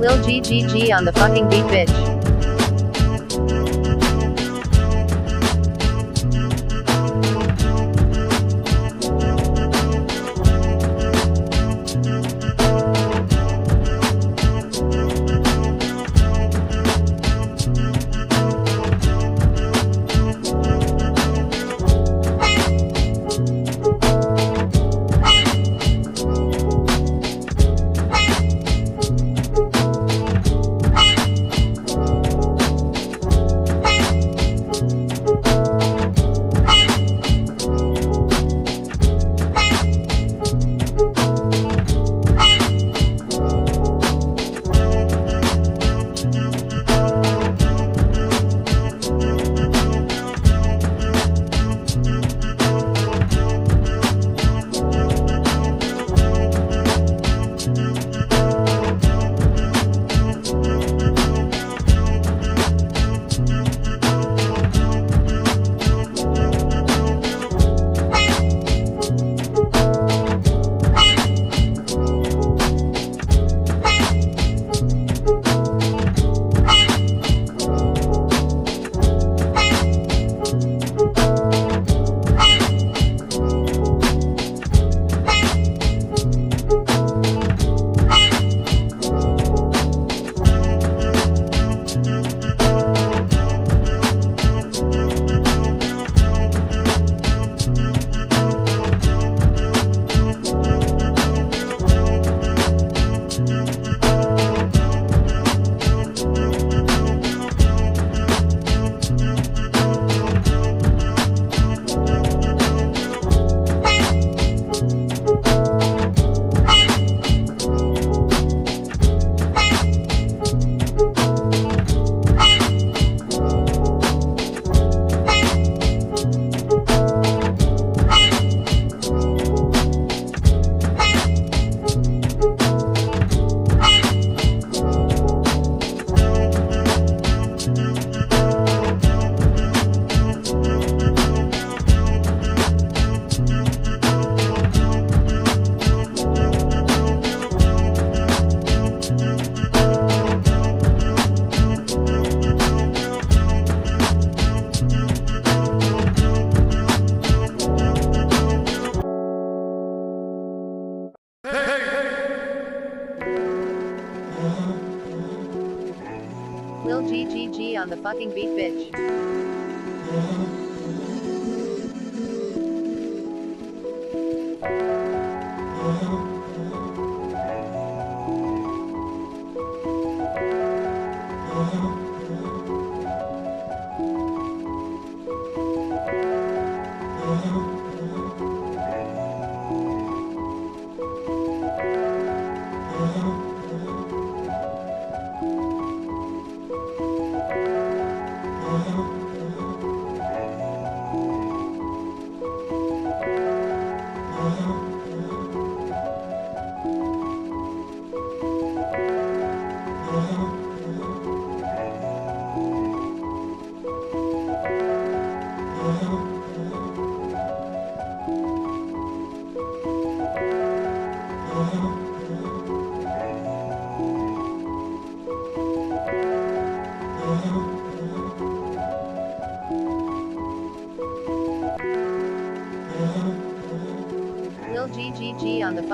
Lil GGG on the fucking beat bitch.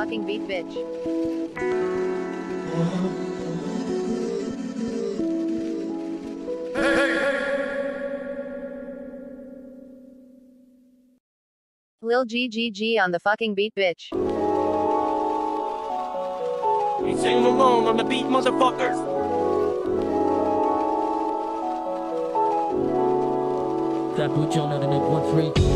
Fucking beat bitch. Lil GGG on the fucking beat bitch. You sing along on the beat, motherfuckers. That boot John out in it one three.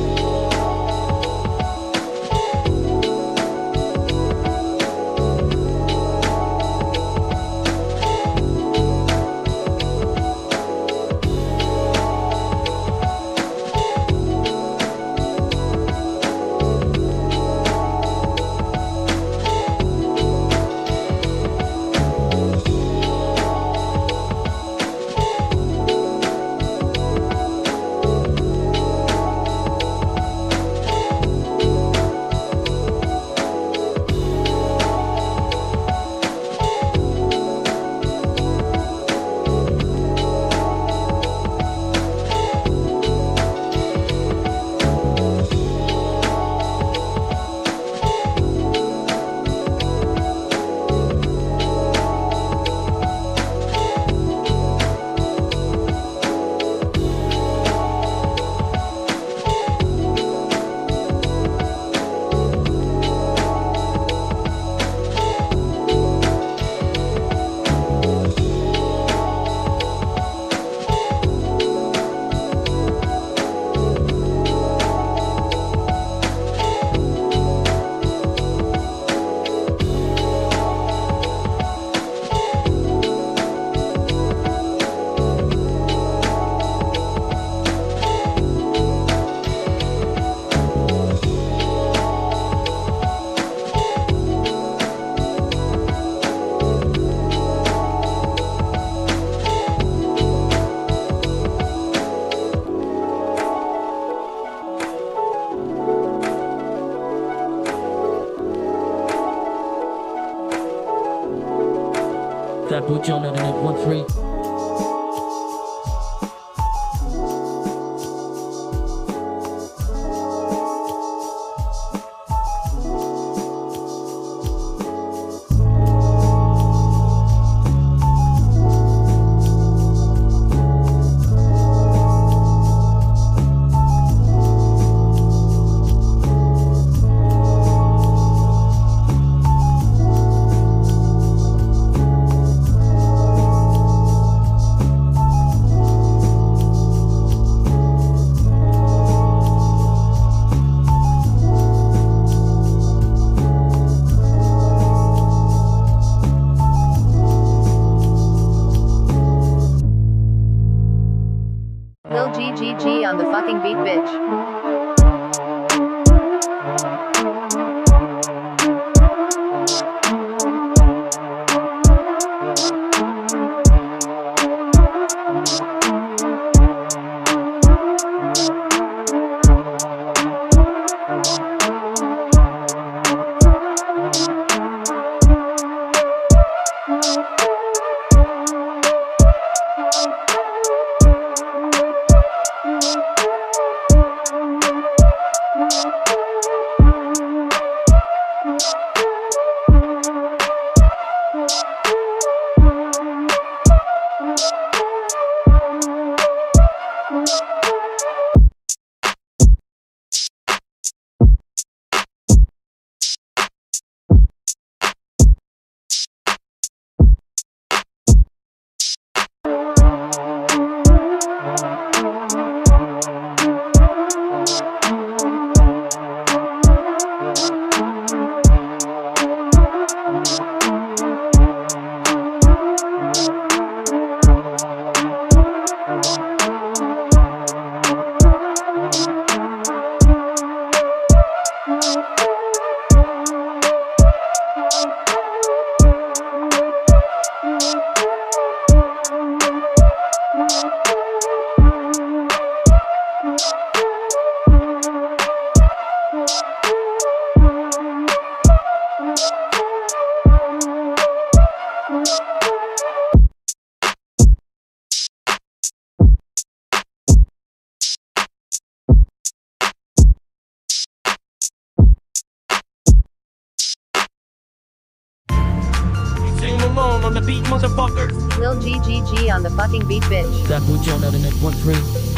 on the beat, motherfuckers. Lil GGG on the fucking beat, bitch. That boy Jonah in 1 3.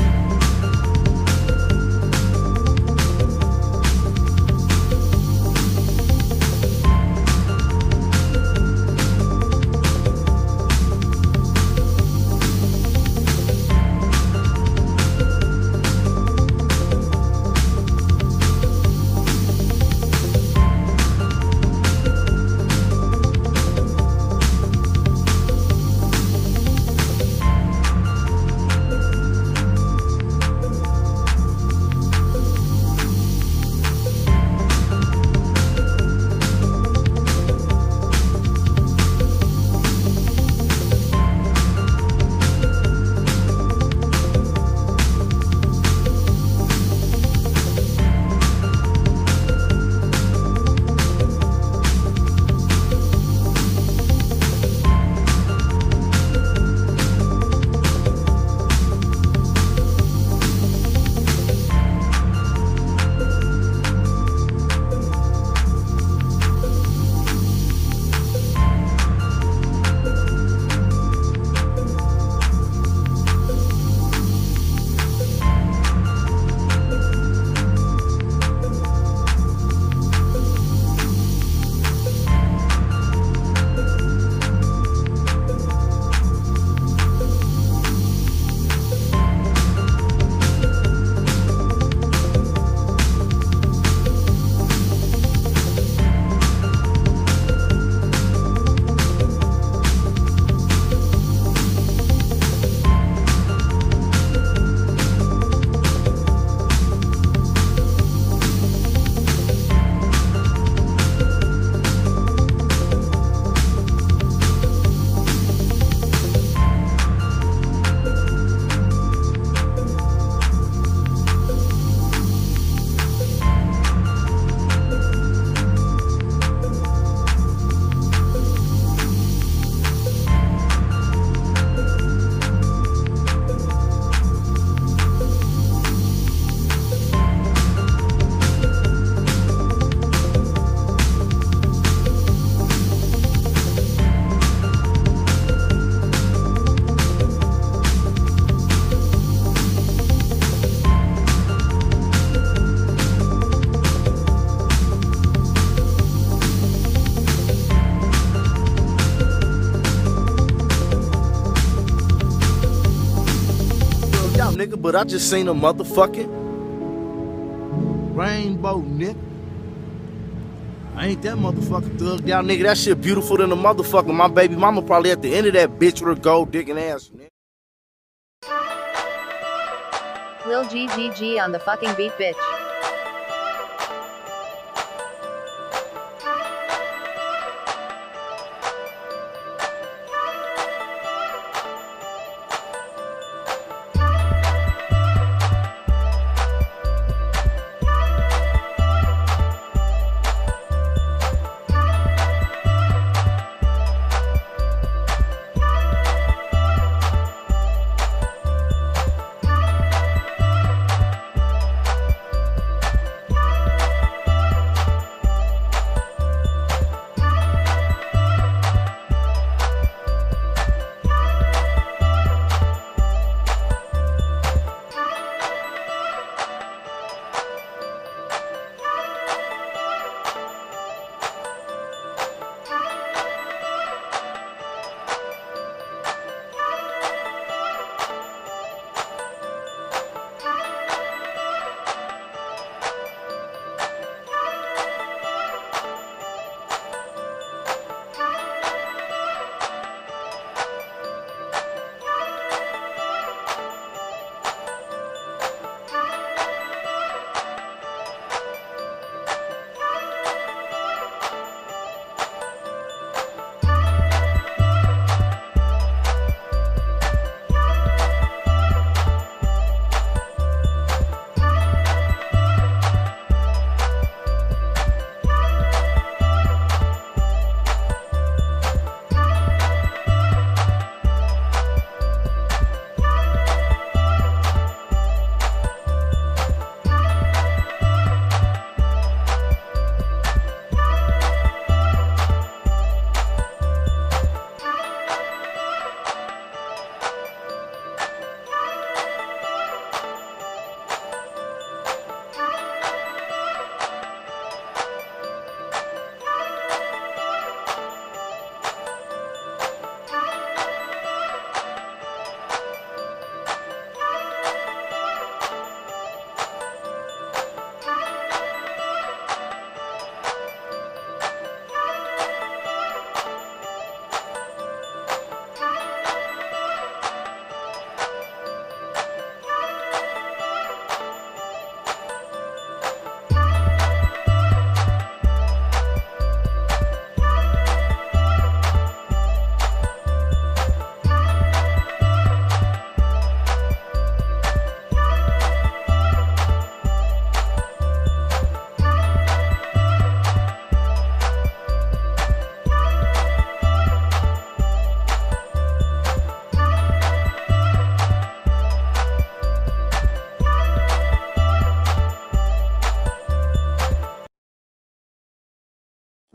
But I just seen a motherfucking rainbow, nigga. I ain't that motherfucking thugged out, nigga. That shit beautiful than a motherfucker. My baby mama probably at the end of that bitch with her gold digging ass, nigga. Lil GGG on the fucking beat, bitch.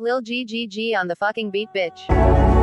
Lil GGG on the fucking beat, bitch.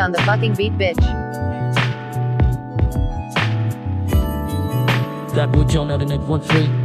On the fucking beat, bitch. That Jonah the net one three.